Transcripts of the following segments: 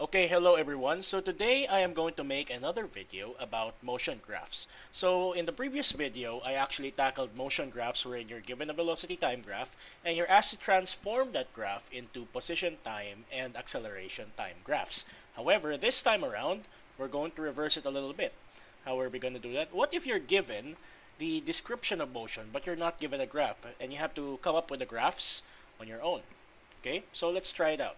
Okay, hello everyone. So today I am going to make another video about motion graphs. So in the previous video, I actually tackled motion graphs wherein you're given a velocity time graph and you're asked to transform that graph into position time and acceleration time graphs. However, this time around, we're going to reverse it a little bit. How are we going to do that? What if you're given the description of motion but you're not given a graph and you have to come up with the graphs on your own? Okay, so let's try it out.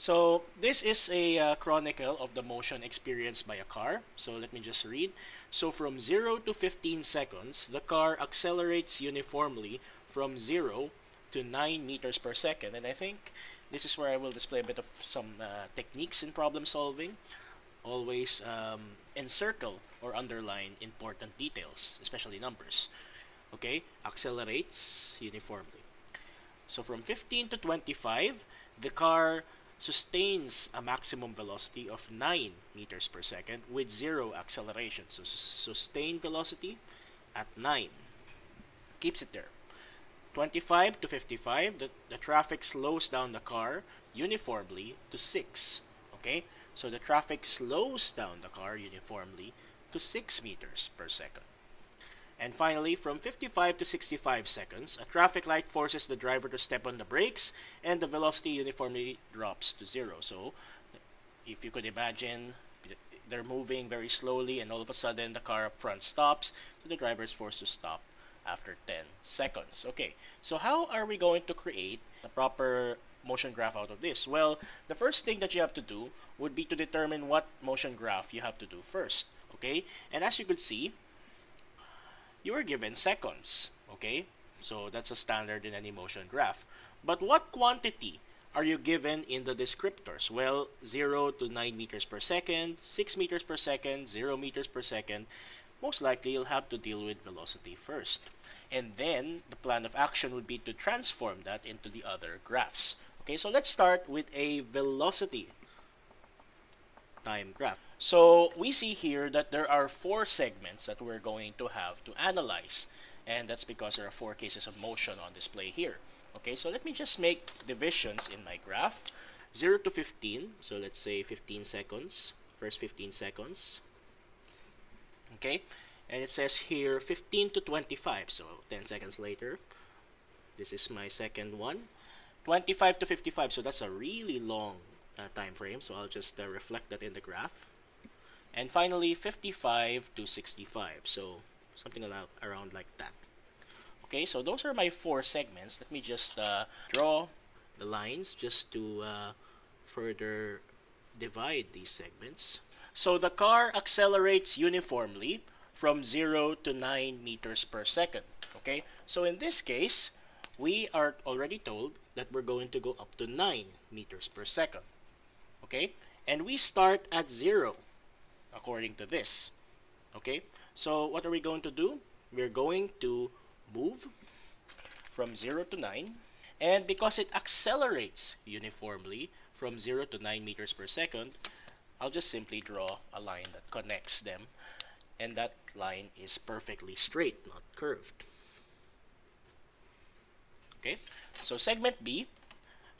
So this is a uh, chronicle of the motion experienced by a car. So let me just read. So from 0 to 15 seconds, the car accelerates uniformly from 0 to 9 meters per second. And I think this is where I will display a bit of some uh, techniques in problem solving. Always um, encircle or underline important details, especially numbers. Okay, accelerates uniformly. So from 15 to 25, the car sustains a maximum velocity of 9 meters per second with zero acceleration. So sustained velocity at 9. Keeps it there. 25 to 55, the, the traffic slows down the car uniformly to 6. Okay? So the traffic slows down the car uniformly to 6 meters per second. And finally, from 55 to 65 seconds, a traffic light forces the driver to step on the brakes and the velocity uniformly drops to zero. So, if you could imagine, they're moving very slowly and all of a sudden the car up front stops, so the driver is forced to stop after 10 seconds. Okay, so how are we going to create a proper motion graph out of this? Well, the first thing that you have to do would be to determine what motion graph you have to do first. Okay, and as you could see, you are given seconds. Okay, so that's a standard in any motion graph. But what quantity are you given in the descriptors? Well, 0 to 9 meters per second, 6 meters per second, 0 meters per second. Most likely, you'll have to deal with velocity first. And then, the plan of action would be to transform that into the other graphs. Okay, so let's start with a velocity time graph. So we see here that there are four segments that we're going to have to analyze. And that's because there are four cases of motion on display here. Okay, so let me just make divisions in my graph. 0 to 15, so let's say 15 seconds, first 15 seconds. Okay, and it says here 15 to 25, so 10 seconds later. This is my second one. 25 to 55, so that's a really long uh, time frame, so I'll just uh, reflect that in the graph. And finally, 55 to 65, so something around like that. Okay, so those are my four segments. Let me just uh, draw the lines just to uh, further divide these segments. So the car accelerates uniformly from 0 to 9 meters per second. Okay, so in this case, we are already told that we're going to go up to 9 meters per second okay? And we start at zero according to this okay? So what are we going to do? We're going to move from 0 to 9 and because it accelerates uniformly from 0 to 9 meters per second I'll just simply draw a line that connects them. And that line is perfectly straight not curved. Okay? So segment B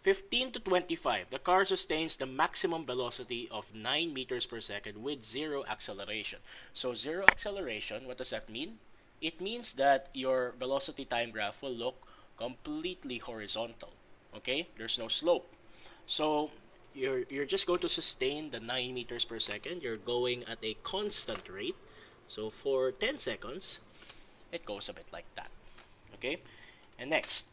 15 to 25, the car sustains the maximum velocity of 9 meters per second with zero acceleration. So zero acceleration, what does that mean? It means that your velocity time graph will look completely horizontal. Okay? There's no slope. So you're, you're just going to sustain the 9 meters per second. You're going at a constant rate. So for 10 seconds, it goes a bit like that. Okay? And next,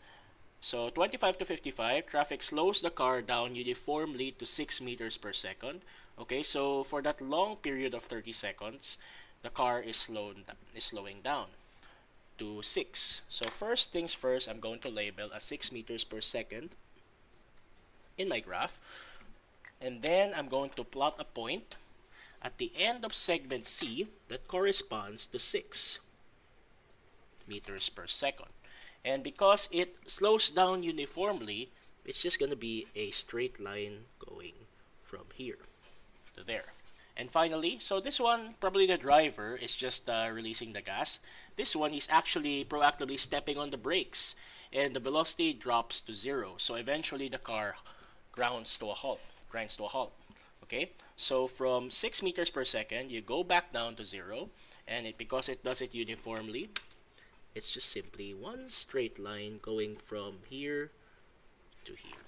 so 25 to 55, traffic slows the car down uniformly to 6 meters per second. Okay, so for that long period of 30 seconds, the car is, slowed, is slowing down to 6. So first things first, I'm going to label a 6 meters per second in my graph. And then I'm going to plot a point at the end of segment C that corresponds to 6 meters per second. And because it slows down uniformly, it's just going to be a straight line going from here to there. And finally, so this one, probably the driver is just uh, releasing the gas. This one is actually proactively stepping on the brakes and the velocity drops to zero. So eventually the car grounds to a halt, grinds to a halt. Okay, so from 6 meters per second, you go back down to 0, and it, because it does it uniformly, it's just simply one straight line going from here to here.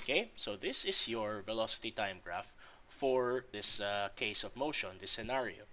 Okay, so this is your velocity time graph for this uh, case of motion, this scenario.